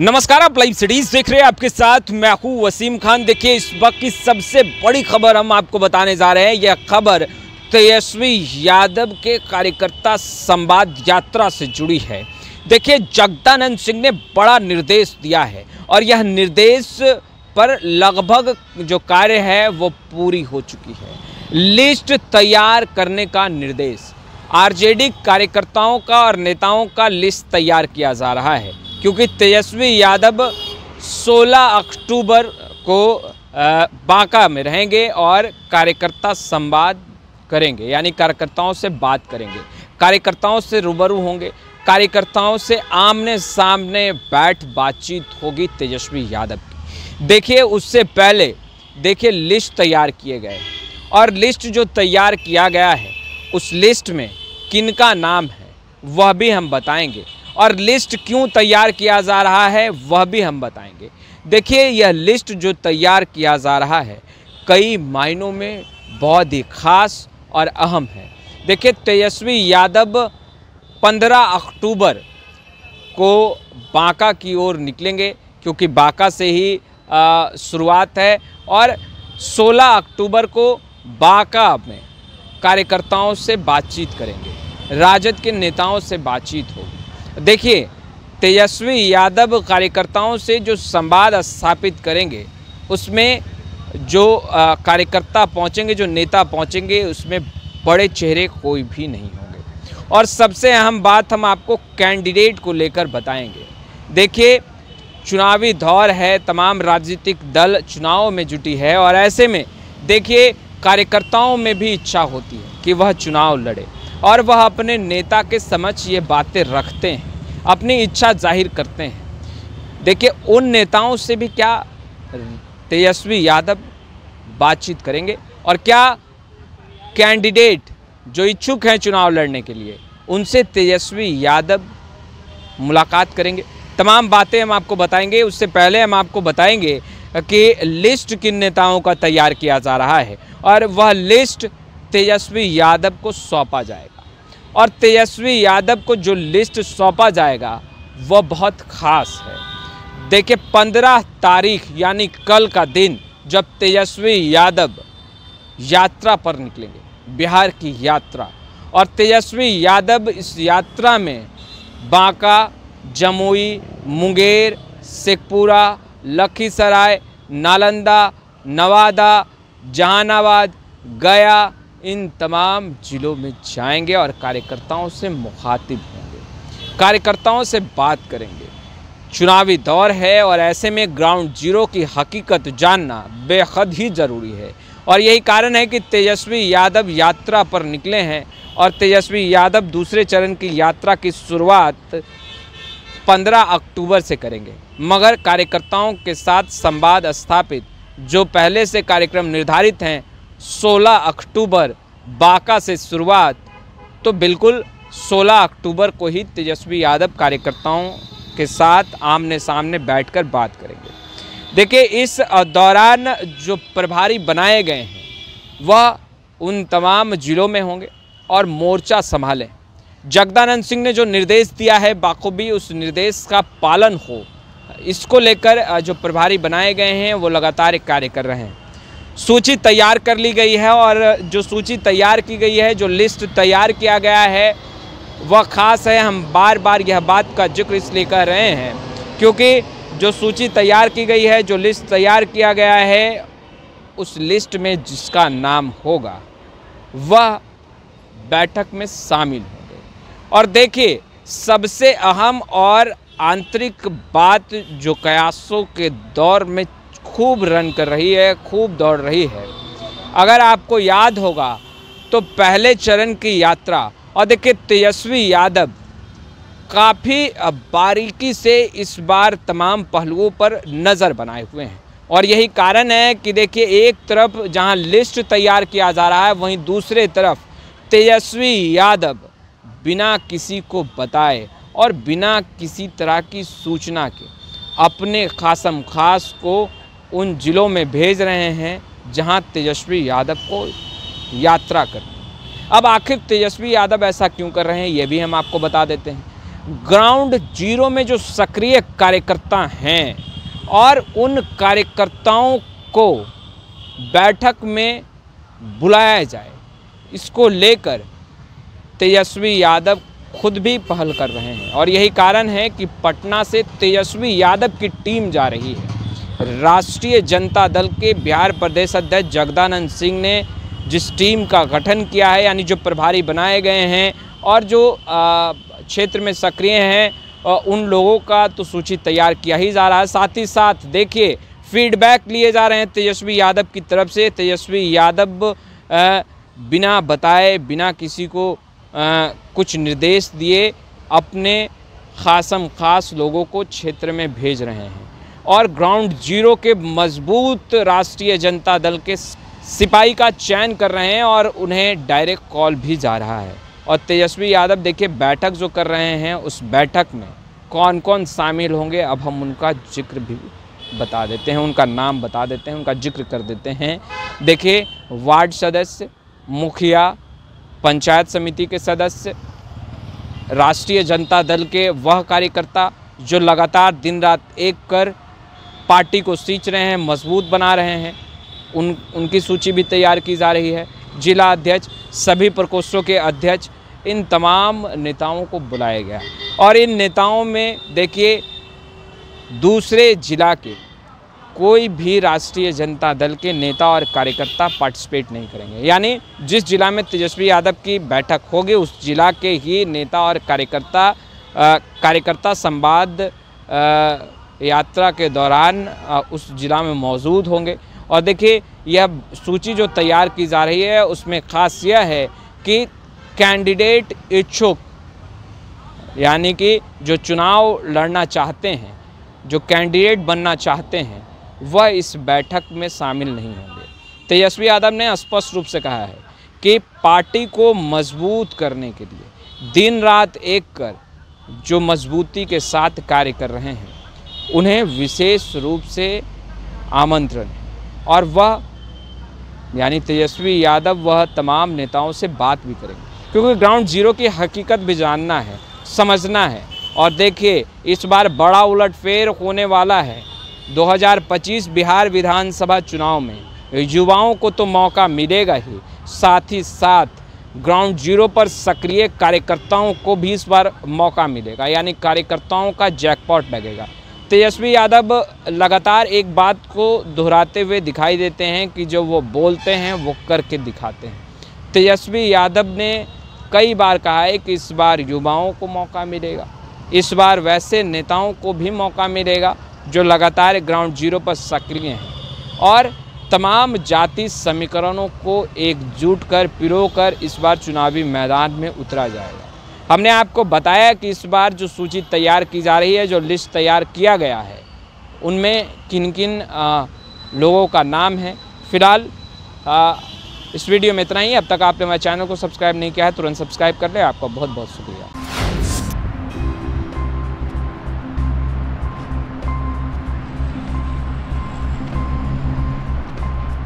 नमस्कार, आप live cities देख रहे हैं आपके साथ। मैं हूँ वसीम खान। देखिए, इस वक्त की सबसे बड़ी खबर हम आपको बताने जा रहे हैं। यह खबर तेजस्वी यादव के कार्यकर्ता संवाद यात्रा से जुड़ी है। देखिए, जगदानंद सिंह ने बड़ा निर्देश दिया है और यह निर्देश पर लगभग जो कार्य है, वो पूरी हो चुकी है। लिस्ट तैयार करने का निर्देश। आरजेडी कार्यकर्ताओं का और नेताओं का लिस्ट तैयार किया जा रहा है। क्योंकि तेजस्वी यादव 16 अक्टूबर को बांका में रहेंगे और कार्यकर्ता संवाद करेंगे, यानी कार्यकर्ताओं से बात करेंगे। कार्यकर्ताओं से रूबरू होंगे, कार्यकर्ताओं से आमने सामने बैठ बातचीत होगी तेजस्वी यादव की। देखिए, उससे पहले, देखिए, लिस्ट तैयार किए गए। और लिस्ट जो तैयार किया गया है, उस लिस्ट में किनका नाम है, वह भी हम बताएँगे। और लिस्ट क्यों तैयार किया जा रहा है, वह भी हम बताएँगे। देखिए, यह लिस्ट जो तैयार किया जा रहा है, कई मायनों में बहुत ही खास और अहम है। देखिए, तेजस्वी यादव 15 अक्टूबर को बांका की ओर निकलेंगे, क्योंकि बांका से ही शुरुआत है और 16 अक्टूबर को बांका में कार्यकर्ताओं से बातचीत करेंगे। राजद के नेताओं से बातचीत होगी। देखिए, तेजस्वी यादव कार्यकर्ताओं से जो संवाद स्थापित करेंगे, उसमें जो कार्यकर्ता पहुँचेंगे, जो नेता पहुँचेंगे, उसमें बड़े चेहरे कोई भी नहीं होंगे। और सबसे अहम बात हम आपको कैंडिडेट को लेकर बताएँगे। देखिए, चुनावी दौर है, तमाम राजनीतिक दल चुनाव में जुटी है और ऐसे में देखिए, कार्यकर्ताओं में भी इच्छा होती है कि वह चुनाव लड़े। और वह अपने नेता के समक्ष ये बातें रखते हैं, अपनी इच्छा ज़ाहिर करते हैं। देखिए, उन नेताओं से भी क्या तेजस्वी यादव बातचीत करेंगे और क्या कैंडिडेट जो इच्छुक हैं चुनाव लड़ने के लिए, उनसे तेजस्वी यादव मुलाकात करेंगे। तमाम बातें हम आपको बताएँगे। उससे पहले हम आपको बताएँगे कि लिस्ट किन नेताओं का तैयार किया जा रहा है और वह लिस्ट तेजस्वी यादव को सौंपा जाएगा। और तेजस्वी यादव को जो लिस्ट सौंपा जाएगा वह बहुत खास है। देखिए, पंद्रह तारीख, यानी कल का दिन, जब तेजस्वी यादव यात्रा पर निकलेंगे, बिहार की यात्रा। और तेजस्वी यादव इस यात्रा में बांका, जमुई, मुंगेर, शेखपुरा, लखीसराय, नालंदा, नवादा, जहानाबाद, गया इन तमाम ज़िलों में जाएँगे और कार्यकर्ताओं से मुखातिब होंगे। कार्यकर्ताओं से बात करेंगे। चुनावी दौर है और ऐसे में ग्राउंड ज़ीरो की हकीकत जानना बेहद ही ज़रूरी है। और यही कारण है कि तेजस्वी यादव यात्रा पर निकले हैं और तेजस्वी यादव दूसरे चरण की यात्रा की शुरुआत 15 अक्टूबर से करेंगे। मगर कार्यकर्ताओं के साथ संवाद स्थापित, जो पहले से कार्यक्रम निर्धारित हैं 16 अक्टूबर बांका से शुरुआत। तो बिल्कुल 16 अक्टूबर को ही तेजस्वी यादव कार्यकर्ताओं के साथ आमने सामने बैठकर बात करेंगे। देखिए, इस दौरान जो प्रभारी बनाए गए हैं, वह उन तमाम जिलों में होंगे और मोर्चा संभालें। जगदानंद सिंह ने जो निर्देश दिया है, बाखूबी उस निर्देश का पालन हो, इसको लेकर जो प्रभारी बनाए गए हैं, वो लगातार कार्य कर रहे हैं। सूची तैयार कर ली गई है और जो सूची तैयार की गई है, जो लिस्ट तैयार किया गया है, वह खास है, हम बार बार यह बात का ज़िक्र इसलिए कर रहे हैं क्योंकि जो सूची तैयार की गई है, जो लिस्ट तैयार किया गया है, उस लिस्ट में जिसका नाम होगा, वह बैठक में शामिल होंगे। और देखिए, सबसे अहम और आंतरिक बात जो कयासों के दौर में खूब रन कर रही है, खूब दौड़ रही है। अगर आपको याद होगा तो पहले चरण की यात्रा, और देखिए तेजस्वी यादव काफ़ी बारीकी से इस बार तमाम पहलुओं पर नज़र बनाए हुए हैं। और यही कारण है कि देखिए, एक तरफ़ जहाँ लिस्ट तैयार किया जा रहा है, वहीं दूसरे तरफ़ तेजस्वी यादव बिना किसी को बताए और बिना किसी तरह की सूचना के अपने खासम खास को उन ज़िलों में भेज रहे हैं जहाँ तेजस्वी यादव को यात्रा करनी अब आखिर तेजस्वी यादव ऐसा क्यों कर रहे हैं, ये भी हम आपको बता देते हैं। ग्राउंड ज़ीरो में जो सक्रिय कार्यकर्ता हैं और उन कार्यकर्ताओं को बैठक में बुलाया जाए, इसको लेकर तेजस्वी यादव खुद भी पहल कर रहे हैं। और यही कारण है कि पटना से तेजस्वी यादव की टीम जा रही है। राष्ट्रीय जनता दल के बिहार प्रदेश अध्यक्ष जगदानंद सिंह ने जिस टीम का गठन किया है, यानी जो प्रभारी बनाए गए हैं और जो क्षेत्र में सक्रिय हैं उन लोगों का तो सूची तैयार किया ही जा रहा है। साथ ही साथ देखिए फीडबैक लिए जा रहे हैं तेजस्वी यादव की तरफ़ से। तेजस्वी यादव बिना बताए, बिना किसी को कुछ निर्देश दिए, अपने खासम खास लोगों को क्षेत्र में भेज रहे हैं। और ग्राउंड ज़ीरो के मज़बूत राष्ट्रीय जनता दल के सिपाही का चयन कर रहे हैं और उन्हें डायरेक्ट कॉल भी जा रहा है। और तेजस्वी यादव, देखिए, बैठक जो कर रहे हैं उस बैठक में कौन कौन शामिल होंगे, अब हम उनका ज़िक्र भी बता देते हैं, उनका नाम बता देते हैं, उनका ज़िक्र कर देते हैं। देखिए, वार्ड सदस्य, मुखिया, पंचायत समिति के सदस्य, राष्ट्रीय जनता दल के वह कार्यकर्ता जो लगातार दिन रात एक कर पार्टी को सींच रहे हैं, मज़बूत बना रहे हैं। उन, उनकी सूची भी तैयार की जा रही है। जिला अध्यक्ष, सभी प्रकोष्ठों के अध्यक्ष, इन तमाम नेताओं को बुलाया गया। और इन नेताओं में, देखिए, दूसरे जिला के कोई भी राष्ट्रीय जनता दल के नेता और कार्यकर्ता पार्टिसिपेट नहीं करेंगे। यानी, जिस जिला में तेजस्वी यादव की बैठक होगी, उस जिला के ही नेता और कार्यकर्ता कार्यकर्ता संवाद यात्रा के दौरान उस जिला में मौजूद होंगे। और देखिए, यह सूची जो तैयार की जा रही है, उसमें खास यह है कि कैंडिडेट इच्छुक, यानी कि जो चुनाव लड़ना चाहते हैं, जो कैंडिडेट बनना चाहते हैं, वह इस बैठक में शामिल नहीं होंगे। तेजस्वी यादव ने स्पष्ट रूप से कहा है कि पार्टी को मज़बूत करने के लिए दिन रात एक कर जो मजबूती के साथ कार्य कर रहे हैं उन्हें विशेष रूप से आमंत्रण। और वह, यानी तेजस्वी यादव, वह तमाम नेताओं से बात भी करेंगे। क्योंकि ग्राउंड ज़ीरो की हकीकत भी जानना है, समझना है। और देखिए, इस बार बड़ा उलटफेर होने वाला है। 2025 बिहार विधानसभा चुनाव में युवाओं को तो मौका मिलेगा ही। साथ ही साथ ग्राउंड ज़ीरो पर सक्रिय कार्यकर्ताओं को भी इस बार मौका मिलेगा। यानी कार्यकर्ताओं का जैकपॉट लगेगा। तेजस्वी यादव लगातार एक बात को दोहराते हुए दिखाई देते हैं कि जो वो बोलते हैं, वो करके दिखाते हैं। तेजस्वी यादव ने कई बार कहा है कि इस बार युवाओं को मौका मिलेगा, इस बार वैसे नेताओं को भी मौका मिलेगा जो लगातार ग्राउंड ज़ीरो पर सक्रिय हैं और तमाम जाति समीकरणों को एकजुट कर पिरो कर इस बार चुनावी मैदान में उतरा जाएगा। हमने आपको बताया कि इस बार जो सूची तैयार की जा रही है, जो लिस्ट तैयार किया गया है, उनमें किन किन लोगों का नाम है। फ़िलहाल इस वीडियो में इतना ही। अब तक आपने हमारे चैनल को सब्सक्राइब नहीं किया है, तुरंत सब्सक्राइब कर लें। आपका बहुत बहुत शुक्रिया।